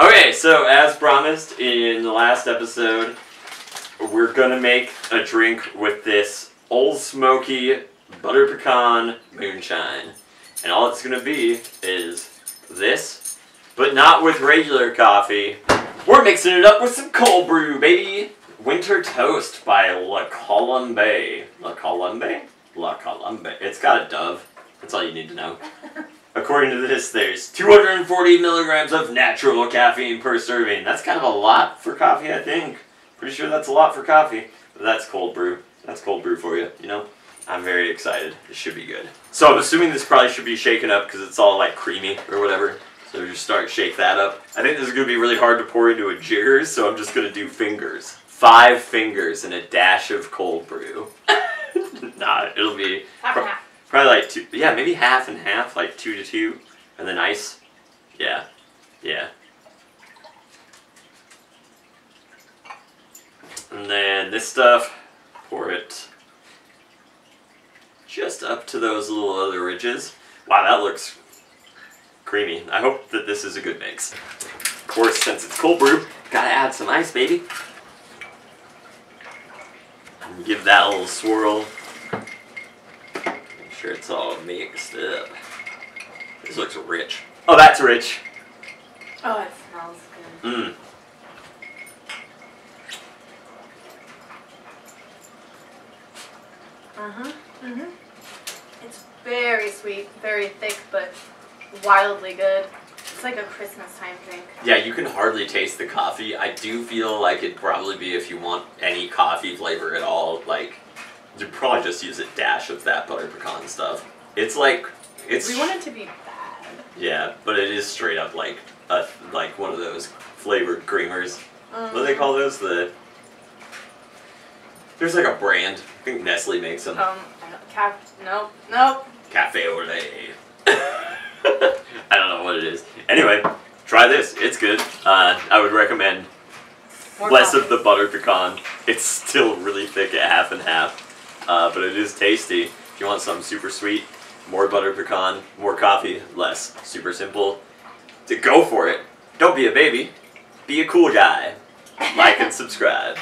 Okay, so as promised in the last episode, we're gonna make a drink with this Ole Smoky Butter Pecan Moonshine. And all it's gonna be is this, but not with regular coffee. We're mixing it up with some cold brew, baby! Winter Toast by La Colombe. La Colombe? La Colombe. It's got a dove. That's all you need to know. According to this, there's 240 milligrams of natural caffeine per serving. That's kind of a lot for coffee, I think. Pretty sure that's a lot for coffee. But that's cold brew. That's cold brew for you, you know? I'm very excited. It should be good. So I'm assuming this probably should be shaken up because it's all like creamy or whatever. So just start shake that up. I think this is going to be really hard to pour into a jigger, so I'm just going to do fingers. Five fingers and a dash of cold brew. nah, it'll be Half and half. Probably like two. Yeah, maybe half and half, like two to two, and then ice. Yeah, yeah. And then this stuff, pour it just up to those little other ridges. Wow, that looks creamy. I hope that this is a good mix. Of course, since it's cold brew, gotta add some ice, baby. And give that a little swirl. Make sure it's all mixed up. This looks rich. Oh, that's rich. Oh, it smells good. Mmm. Uh huh. Mhm. It's very sweet, very thick, but wildly good. It's like a Christmas time drink. Yeah, you can hardly taste the coffee. I do feel like it'd probably be if you want any coffee flavor at all, like probably just use a dash of that butter pecan stuff. It's like it's We want it to be bad. yeah, but it is straight up like a like one of those flavored creamers. What do they Mm. call those? The there's like a brand. I think Nestle makes them. Um, I don't, cap. Nope. Nope. Cafe au lait. I don't know what it is. Anyway, try this. It's good. Uh, I would recommend More less coffee. of the butter pecan. It's still really thick at half and half, uh, but it is tasty. If you want something super sweet, more butter pecan, more coffee, less. Super simple. To go for it. Don't be a baby. Be a cool guy. Like and subscribe.